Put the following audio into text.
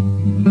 Mm-hmm.